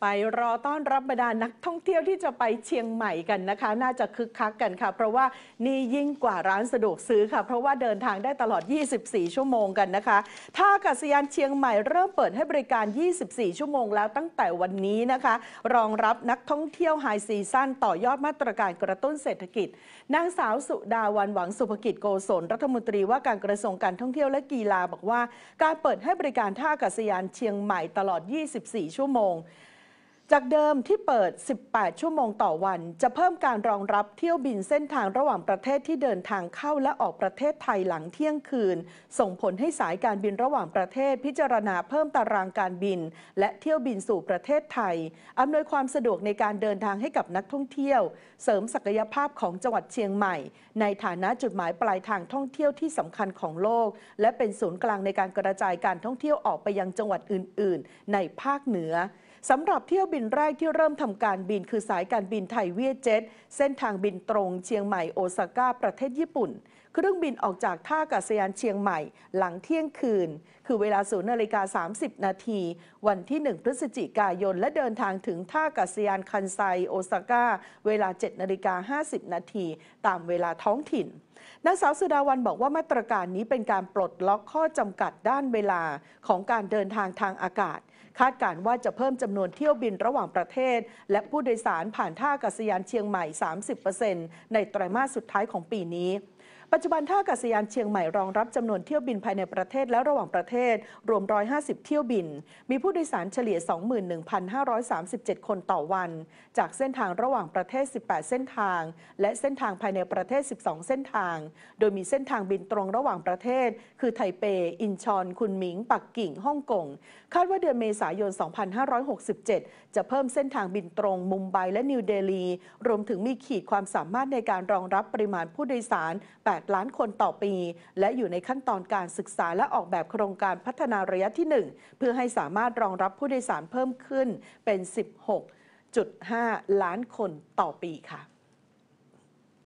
ไปรอต้อนรับบรรดานักท่องเที่ยวที่จะไปเชียงใหม่กันนะคะ น่าจะคึกคักกันค่ะ เพราะว่านี่ยิ่งกว่าร้านสะดวกซื้อค่ะ เพราะว่าเดินทางได้ตลอด 24 ชั่วโมงกันนะคะท่าอากาศยานเชียงใหม่เริ่มเปิดให้บริการ 24 ชั่วโมงแล้วตั้งแต่วันนี้นะคะ รองรับนักท่องเที่ยวไฮซีซั่นต่อยอดมาตรการกระตุ้นเศรษฐกิจนางสาวสุดาวันหวังสุภกิจโกศลรัฐมนตรีว่าการกระทรวงการท่องเที่ยวและกีฬาบอกว่า การเปิดให้บริการท่าอากาศยานเชียงใหม่ตลอด 24 ชั่วโมง จากเดิมที่เปิด 18 ชั่วโมงต่อวัน จะเพิ่มการรองรับเที่ยวบินเส้นทางระหว่างประเทศที่เดินทางเข้าและออกประเทศไทยหลังเที่ยงคืน ส่งผลให้สายการบินระหว่างประเทศพิจารณาเพิ่มตารางการบิน และเที่ยวบินสู่ประเทศไทย อำนวยความสะดวกในการเดินทางให้กับนักท่องเที่ยว เสริมศักยภาพของจังหวัดเชียงใหม่ ในฐานะจุดหมายปลายทางท่องเที่ยวที่สำคัญของโลก และเป็นศูนย์กลางในการกระจายการท่องเที่ยวออกไปยังจังหวัดอื่น ๆ ในภาคเหนือ สำหรับเที่ยวบินแรกที่เริ่มทำการบินคือสายการบินไทยเวียเจ็ต เส้นทางบินตรงเชียงใหม่โอซาก้าประเทศญี่ปุ่น เครื่องบินออกจากท่าอากาศยานเชียงใหม่ หลังเที่ยงคืน คือเวลาศูนย์นาฬิกา30 นาที วันที่ 1 พฤศจิกายน และเดินทางถึงท่าอากาศยานคันไซโอซาก้า เวลา7นาฬิกา50 นาที ตามเวลาท้องถิ่นนางสาวสุดาวันบอกว่ามาตรการนี้เป็นการปลดล็อกข้อจำกัดด้านเวลาของการเดินทางทางอากาศ คาดการว่าจะเพิ่มจำนวนเที่ยวบินระหว่างประเทศ และผู้โดยสารผ่านท่าอากาศยานเชียงใหม่ 30%ในไตรมาสสุดท้ายของปีนี้ ปัจจุบันท่าอากาศยานเชียงใหม่รองรับจำนวนเที่ยวบินภายในประเทศและระหว่างประเทศ รวม 150 เที่ยวบิน มีผู้โดยสารเฉลี่ย 21,537 คนต่อวัน จากเส้นทางระหว่างประเทศ 18 เส้นทาง และเส้นทางภายในประเทศ 12 เส้นทาง โดยมีเส้นทางบินตรงระหว่างประเทศ คือไทเป อินชอน คุนหมิง ปักกิ่ง ฮ่องกง คาดว่าเดือนเมษายน 2567 จะเพิ่มเส้นทางบินตรง มุมไบและนิวเดลี รวมถึงมีขีดความสามารถในการรองรับปริมาณผู้โดยสาร8 ล้านคนต่อปี และอยู่ในขั้นตอนการศึกษาและออกแบบโครงการพัฒนาระยะที่ 1 เพื่อให้สามารถรองรับผู้โดยสารเพิ่มขึ้นเป็น 16.5 ล้านคนต่อปีค่ะ